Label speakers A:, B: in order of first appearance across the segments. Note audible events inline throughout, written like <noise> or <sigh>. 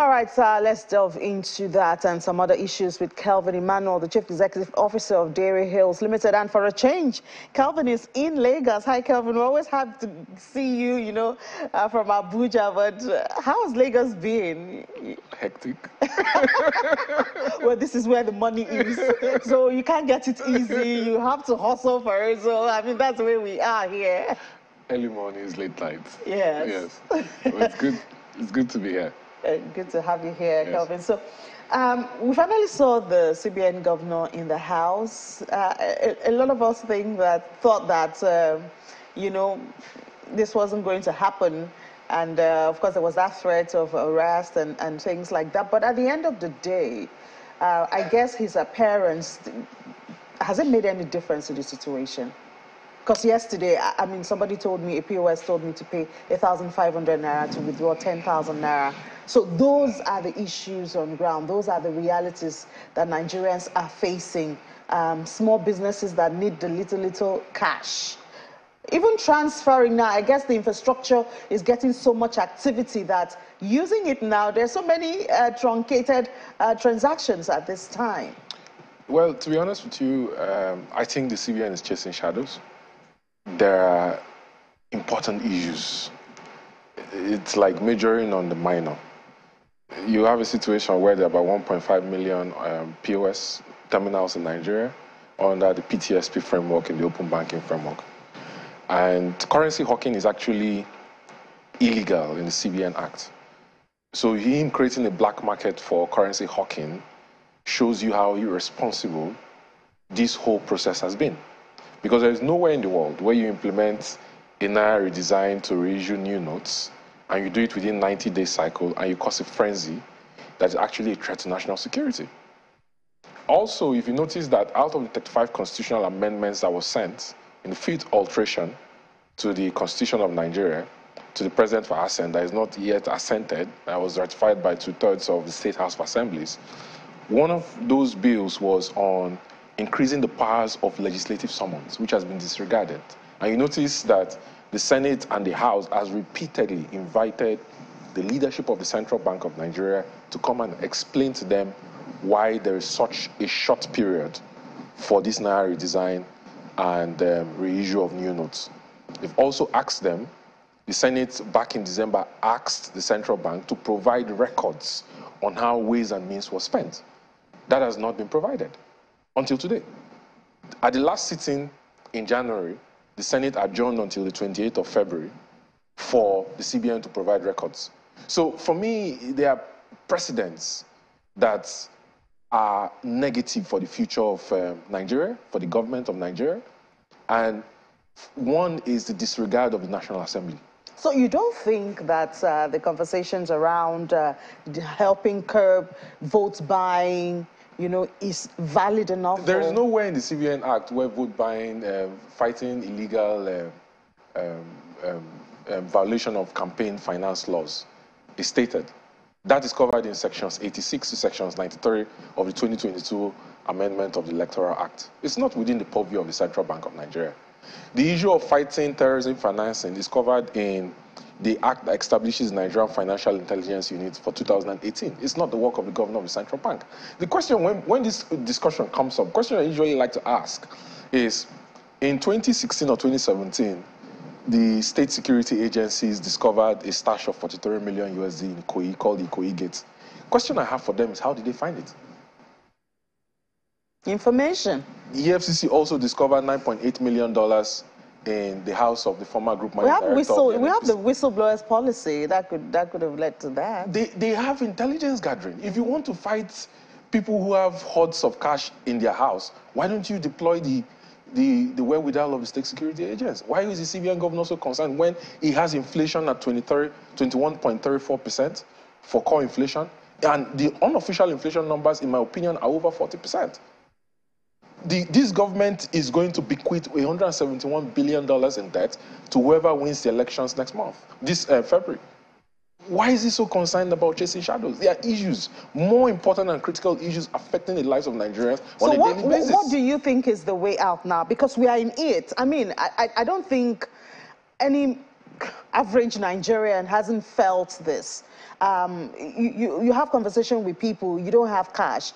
A: All right, uh, let's delve into that and some other issues with Kelvin Emmanuel, the Chief Executive Officer of Dairy Hills Limited. And for a change, Kelvin is in Lagos. Hi, Kelvin. We always have to see you, you know, uh, from Abuja. But uh, how has Lagos been?
B: Hectic. <laughs>
A: well, this is where the money is. <laughs> So you can't get it easy. You have to hustle for it. So, I mean, that's where we are here.
B: Early mornings, late nights.
A: Yes.
B: Yes. Well, it's good. It's good to be here.
A: Uh, good to have you here,
B: Yes.
A: Kelvin. So, um, we finally saw the CBN governor in the House. Uh, a, a lot of us think that thought that, um you know, this wasn't going to happen. And uh, of course, there was that threat of arrest and, and things like that. But at the end of the day, uh, I guess his appearance has it made any difference to the situation? Because yesterday, I, mean, somebody told me, a POS told me to pay 1,500 naira to withdraw 10,000 naira. So those are the issues on ground. Those are the realities that Nigerians are facing. Um, small businesses that need the little, little cash. Even transferring now, I guess the infrastructure is getting so much activity that using it now, there's so many uh, truncated uh, transactions at this time.
B: Well, to be honest with you, um, I think the CBN is chasing shadows. There are important issues. It's like majoring on the minor. You have a situation where there are about 1.5 million um, POS terminals in Nigeria under the PTSP framework and the open banking framework. And currency hawking is actually illegal in the CBN Act. So him creating a black market for currency hawking shows you how irresponsible this whole process has been. Because there is nowhere in the world where you implement a Naira redesign to reissue new notes and you do it within 90 day cycle and you cause a frenzy that is actually a threat to national security. Also, if you notice that out of the 35 constitutional amendments that were sent in the fifth alteration to the Constitution of Nigeria, to the President for assent, that is not yet assented, that was ratified by two thirds of the State House of Assemblies, one of those bills was on increasing the powers of legislative summons, which has been disregarded. And you notice that the Senate and the House has repeatedly invited the leadership of the Central Bank of Nigeria to come and explain to them why there is such a short period for this Naira redesign and um, reissue of new notes. They've also asked them, the Senate back in December asked the central bank to provide records on how ways and means were spent. That has not been provided until today. At the last sitting in January, the Senate adjourned until the 28th of February for the CBN to provide records. So for me, there are precedents that are negative for the future of um, Nigeria, for the government of Nigeria. And one is the disregard of the National Assembly.
A: So you don't think that uh, the conversations around uh, helping curb vote buying, you know, is valid enough?
B: There is nowhere in the CBN Act where vote buying, um, fighting illegal um, um, um, um, violation of campaign finance laws is stated. That is covered in sections 86 to sections 93 of the 2022 amendment of the Electoral Act. It's not within the purview of the Central Bank of Nigeria. The issue of fighting terrorism financing is covered in the act that establishes Nigerian Financial Intelligence Unit for 2018. It's not the work of the governor of the central bank. The question, when, when this discussion comes up, question I usually like to ask is, in 2016 or 2017, the state security agencies discovered a stash of 43 million USD in Ikoyi called the Ikoyi Gate. Question I have for them is, how did they find it?
A: Information.
B: The EFCC also discovered 9.8 million dollars in the house of the former group
A: We
B: manager.
A: have, whistle, we have the whistleblowers policy that could, that could have led to that.
B: They, they have intelligence gathering. If you want to fight people who have hordes of cash in their house, why don't you deploy the, the, the wherewithal of the state security agents? Why is the CBN governor so concerned when he has inflation at 21.34% for core inflation? And the unofficial inflation numbers, in my opinion, are over 40%. The, this government is going to bequeath $171 billion in debt to whoever wins the elections next month, this uh, February. Why is he so concerned about chasing shadows? There are issues, more important and critical issues affecting the lives of Nigerians
A: So
B: on a
A: what,
B: daily
A: what,
B: basis.
A: what do you think is the way out now? Because we are in it. I mean, I, I, don't think any average Nigerian hasn't felt this. Um, you, you, you have conversation with people, you don't have cash.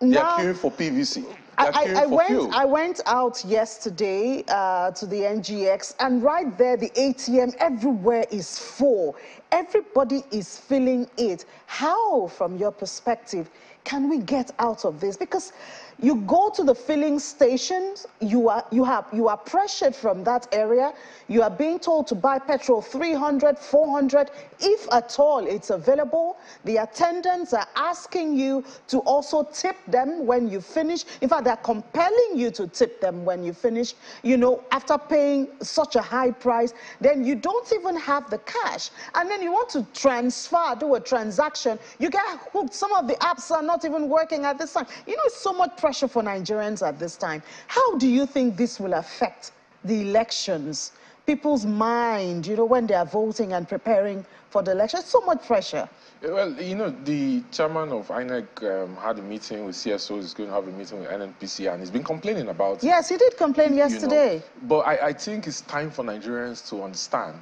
B: They're queuing for PVC.
A: I, I, went, I went out yesterday uh, to the NGX, and right there, the ATM everywhere is full. Everybody is feeling it. How, from your perspective, can we get out of this? Because you go to the filling stations, you are, you, have, you are pressured from that area. You are being told to buy petrol 300, 400, if at all it's available. The attendants are asking you to also tip them when you finish. In fact, they're compelling you to tip them when you finish. You know, after paying such a high price, then you don't even have the cash. And then you want to transfer, do a transaction. You get hooked. Some of the apps are not even working at this time. You know, so much pressure for Nigerians at this time. How do you think this will affect the elections? People's mind, you know, when they are voting and preparing for the election, so much pressure.
B: Well, you know, the chairman of INEC um, had a meeting with CSO, he's going to have a meeting with NNPC, and he's been complaining about
A: Yes, he did complain you, yesterday.
B: You know, but I, I, think it's time for Nigerians to understand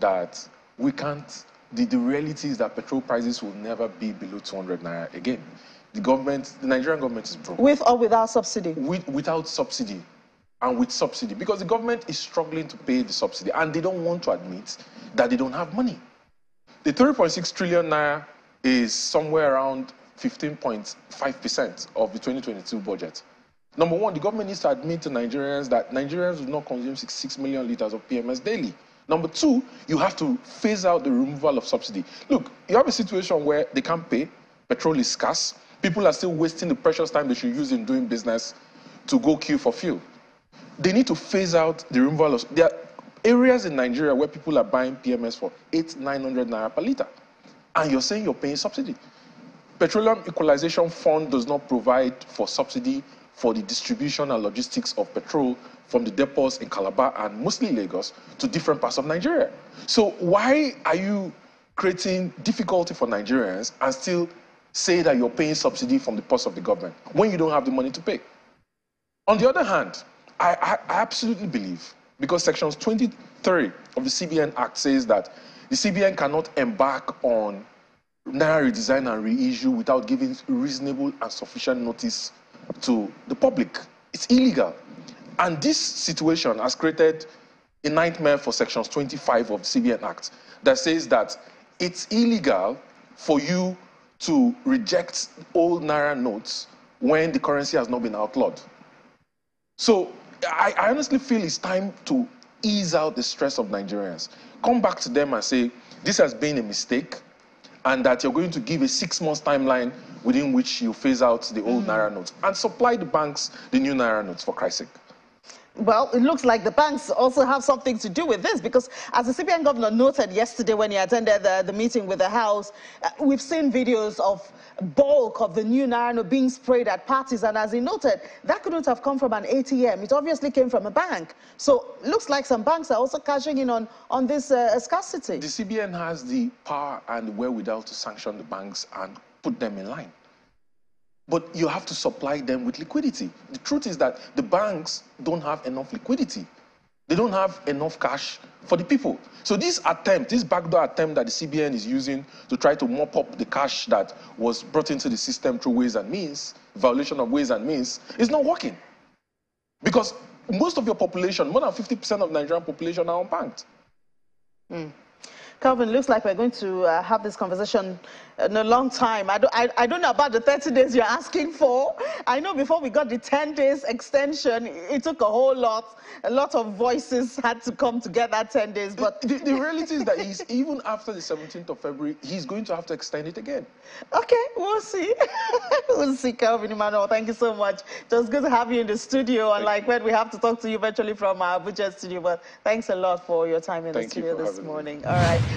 B: that we can't, the, the reality is that petrol prices will never be below 200 naira again the government, the Nigerian government is broke.
A: With or without subsidy?
B: With, without subsidy and with subsidy because the government is struggling to pay the subsidy and they don't want to admit that they don't have money. The 3.6 trillion naira is somewhere around 15.5% of the 2022 budget. Number one, the government needs to admit to Nigerians that Nigerians do not consume 66 million liters of PMS daily. Number two, you have to phase out the removal of subsidy. Look, you have a situation where they can't pay, petrol is scarce, People are still wasting the precious time they should use in doing business to go queue for fuel. They need to phase out the removal of. There are areas in Nigeria where people are buying PMS for eight, nine hundred naira per liter, and you're saying you're paying subsidy. Petroleum Equalization Fund does not provide for subsidy for the distribution and logistics of petrol from the depots in Calabar and mostly Lagos to different parts of Nigeria. So why are you creating difficulty for Nigerians and still say that you're paying subsidy from the purse of the government when you don't have the money to pay. On the other hand, I, I, I absolutely believe, because Sections 23 of the CBN Act says that the CBN cannot embark on Naira redesign and reissue without giving reasonable and sufficient notice to the public. It's illegal. And this situation has created a nightmare for Sections 25 of the CBN Act that says that it's illegal for you to reject old Naira notes when the currency has not been outlawed. So I, I, honestly feel it's time to ease out the stress of Nigerians. Come back to them and say, this has been a mistake, and that you're going to give a six month timeline within which you phase out the old mm. Naira notes and supply the banks the new Naira notes for Christ's sake.
A: Well, it looks like the banks also have something to do with this because, as the CBN governor noted yesterday when he attended the, the meeting with the House, uh, we've seen videos of bulk of the new Naira being sprayed at parties. And as he noted, that couldn't have come from an ATM. It obviously came from a bank. So looks like some banks are also cashing in on, on this uh, scarcity.
B: The CBN has the power and the wherewithal to sanction the banks and put them in line. But you have to supply them with liquidity. The truth is that the banks don't have enough liquidity. They don't have enough cash for the people. So this attempt, this backdoor attempt that the CBN is using to try to mop up the cash that was brought into the system through ways and means, violation of ways and means, is not working. Because most of your population, more than 50% of Nigerian population are unbanked.
A: Mm. Kelvin, looks like we're going to uh, have this conversation in a long time. I don't, I, I don't know about the 30 days you're asking for. I know before we got the 10 days extension, it took a whole lot. A lot of voices had to come together 10 days. But
B: the, the reality is that he's, even after the 17th of February, he's going to have to extend it again.
A: Okay, we'll see. <laughs> we'll see, Kelvin Emmanuel. Thank you so much. Was good to have you in the studio. And like when we have to talk to you virtually from our Abuja studio. But thanks a lot for your time in
B: Thank
A: the studio this
B: morning.
A: Me. All right.